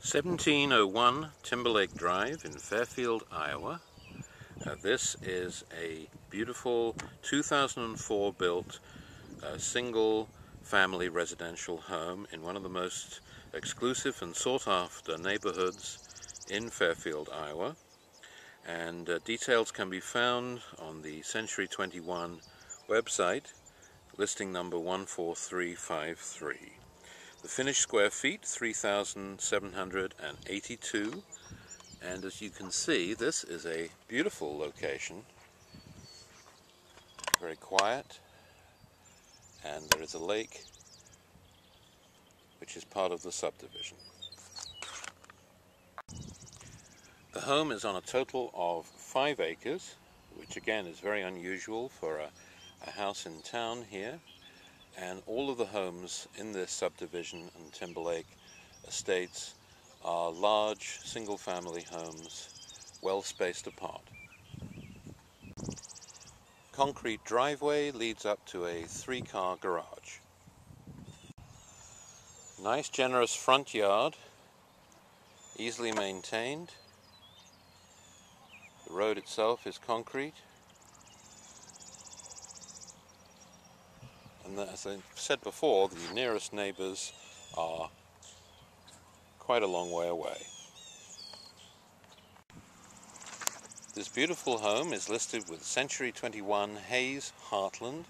1701 Timberlake Drive in Fairfield, Iowa. Uh, this is a beautiful 2004 built uh, single family residential home in one of the most exclusive and sought after neighborhoods in Fairfield, Iowa. And uh, details can be found on the Century 21 website, listing number 14353. The finished square feet, 3,782. And as you can see, this is a beautiful location. Very quiet. And there is a lake, which is part of the subdivision. The home is on a total of five acres, which again is very unusual for a, a house in town here and all of the homes in this subdivision and Timberlake estates are large single family homes well spaced apart. Concrete driveway leads up to a three car garage. Nice generous front yard, easily maintained. The road itself is concrete. As I said before, the nearest neighbours are quite a long way away. This beautiful home is listed with Century 21 Hayes Heartland,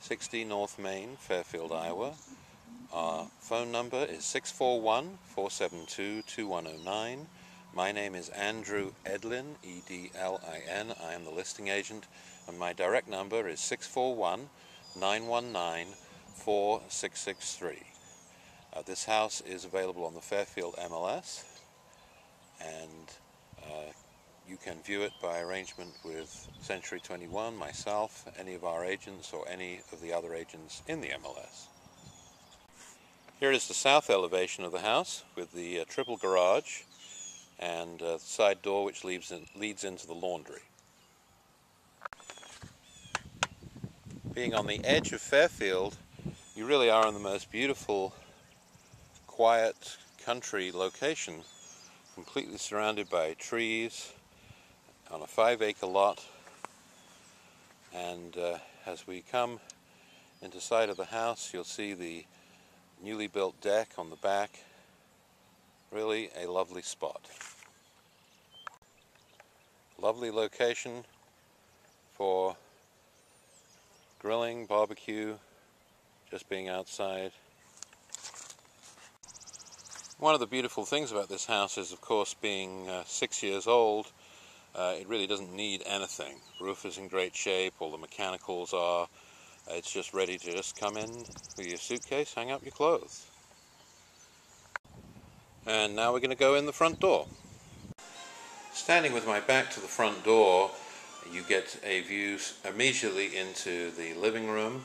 60 North Main, Fairfield, Iowa. Our phone number is 641 472 2109. My name is Andrew Edlin, E D L I N. I am the listing agent, and my direct number is 641 919 4663. Uh, this house is available on the Fairfield MLS and uh, you can view it by arrangement with Century 21, myself, any of our agents or any of the other agents in the MLS. Here is the south elevation of the house with the uh, triple garage and uh, side door which in, leads into the laundry. Being on the edge of Fairfield, you really are in the most beautiful, quiet country location, completely surrounded by trees on a five acre lot. And uh, as we come into sight of the house, you'll see the newly built deck on the back. Really a lovely spot. Lovely location for grilling, barbecue, just being outside. One of the beautiful things about this house is, of course, being uh, six years old, uh, it really doesn't need anything. The Roof is in great shape, all the mechanicals are. It's just ready to just come in with your suitcase, hang up your clothes. And now we're going to go in the front door. Standing with my back to the front door, you get a view immediately into the living room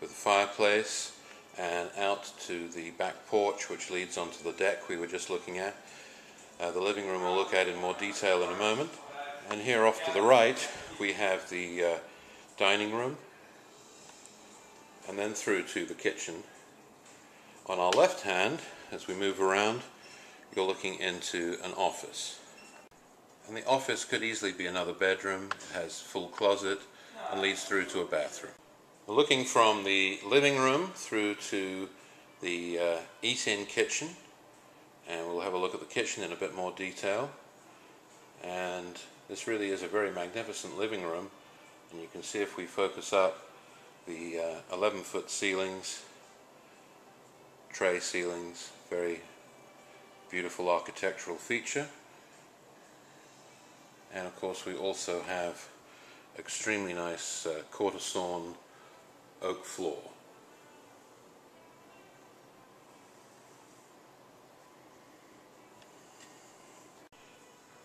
with the fireplace and out to the back porch which leads onto the deck we were just looking at. Uh, the living room we'll look at in more detail in a moment. And here off to the right we have the uh, dining room and then through to the kitchen. On our left hand, as we move around, you're looking into an office. And the office could easily be another bedroom. It has full closet and leads through to a bathroom. We're looking from the living room through to the uh, eat-in kitchen and we'll have a look at the kitchen in a bit more detail and this really is a very magnificent living room and you can see if we focus up the 11 uh, foot ceilings tray ceilings very beautiful architectural feature and of course we also have extremely nice uh, quarter sawn oak floor.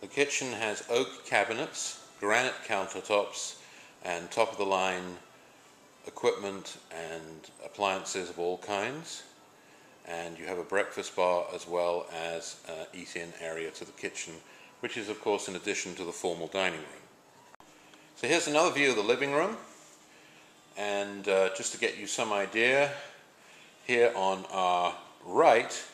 The kitchen has oak cabinets, granite countertops and top of the line equipment and appliances of all kinds and you have a breakfast bar as well as an eat-in area to the kitchen which is of course in addition to the formal dining room. So here's another view of the living room and uh, just to get you some idea here on our right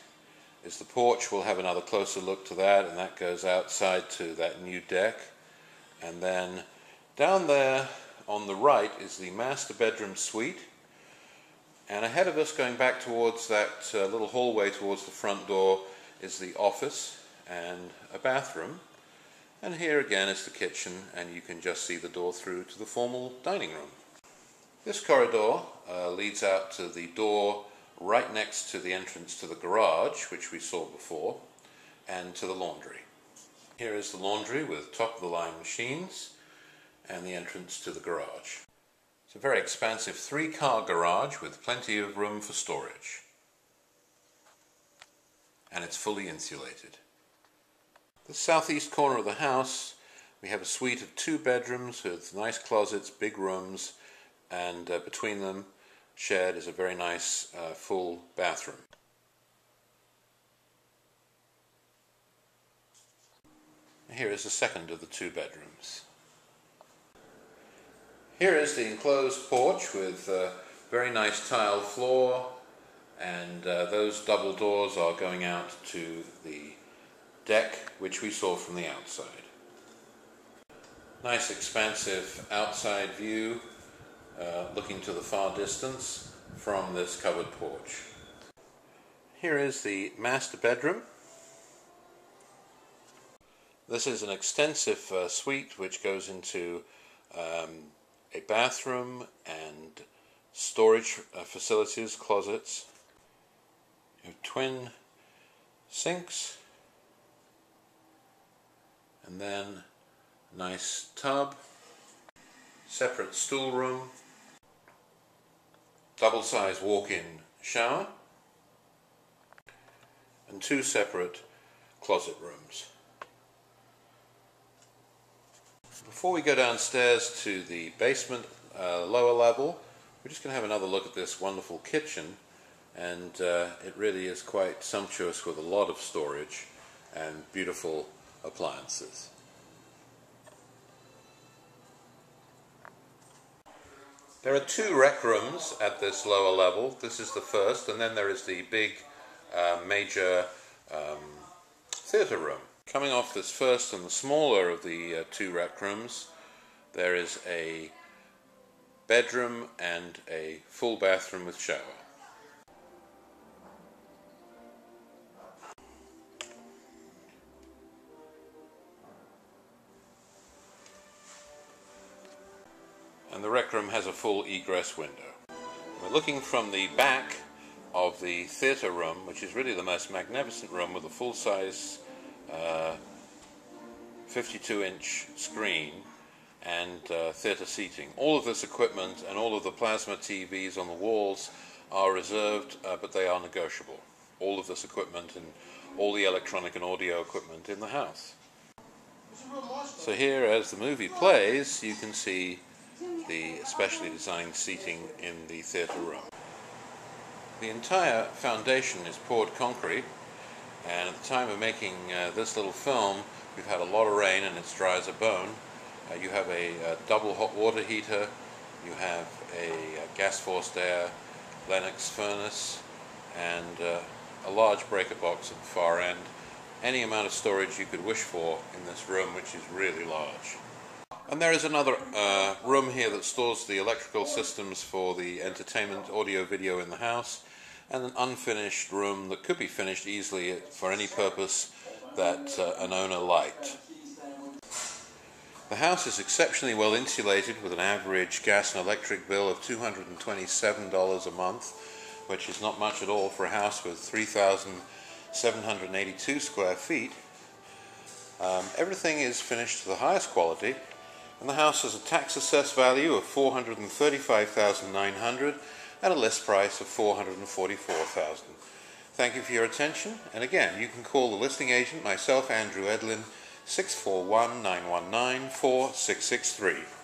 is the porch. We'll have another closer look to that, and that goes outside to that new deck. And then down there on the right is the master bedroom suite. And ahead of us, going back towards that uh, little hallway towards the front door, is the office and a bathroom. And here again is the kitchen, and you can just see the door through to the formal dining room. This corridor uh, leads out to the door right next to the entrance to the garage, which we saw before, and to the laundry. Here is the laundry with top-of-the-line machines and the entrance to the garage. It's a very expansive three-car garage with plenty of room for storage. And it's fully insulated. The southeast corner of the house, we have a suite of two bedrooms with nice closets, big rooms, and uh, between them shared is a very nice uh, full bathroom. Here is the second of the two bedrooms. Here is the enclosed porch with a very nice tile floor and uh, those double doors are going out to the deck which we saw from the outside. Nice expansive outside view uh, looking to the far distance from this covered porch. Here is the master bedroom. This is an extensive uh, suite which goes into um, a bathroom and storage uh, facilities, closets. You have twin sinks and then nice tub, separate stool room, double size walk-in shower and two separate closet rooms. Before we go downstairs to the basement uh, lower level, we're just going to have another look at this wonderful kitchen and uh, it really is quite sumptuous with a lot of storage and beautiful appliances. There are two rec rooms at this lower level. This is the first, and then there is the big uh, major um, theatre room. Coming off this first and the smaller of the uh, two rec rooms, there is a bedroom and a full bathroom with shower. And the rec room has a full egress window. We're looking from the back of the theatre room, which is really the most magnificent room with a full-size 52-inch uh, screen and uh, theatre seating. All of this equipment and all of the plasma TVs on the walls are reserved, uh, but they are negotiable. All of this equipment and all the electronic and audio equipment in the house. So here, as the movie plays, you can see the specially designed seating in the theatre room. The entire foundation is poured concrete and at the time of making uh, this little film we've had a lot of rain and it's dry as a bone. Uh, you have a, a, double hot water heater, you have a, a gas forced air Lennox furnace and uh, a large breaker box at the far end. Any amount of storage you could wish for in this room which is really large. And there is another uh, room here that stores the electrical systems for the entertainment audio video in the house, and an unfinished room that could be finished easily for any purpose that uh, an owner liked. The house is exceptionally well insulated with an average gas and electric bill of $227 a month, which is not much at all for a house with 3,782 square feet. Um, everything is finished to the highest quality and the house has a tax assessed value of 435,900 at a list price of 444,000. Thank you for your attention, and again, you can call the listing agent, myself, Andrew Edlin, 641 919 4663.